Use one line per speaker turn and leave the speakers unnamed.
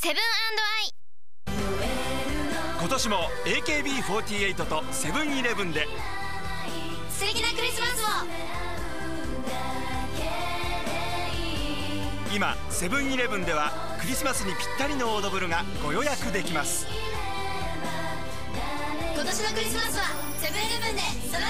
セブンアイ。
今年も AKB48 とセブンイレブンで。
素敵なクリスマスを。
今セブンイレブンではクリスマスにぴったりのオードブルがご予約できます。
今年のクリスマスはセブンイレブンでその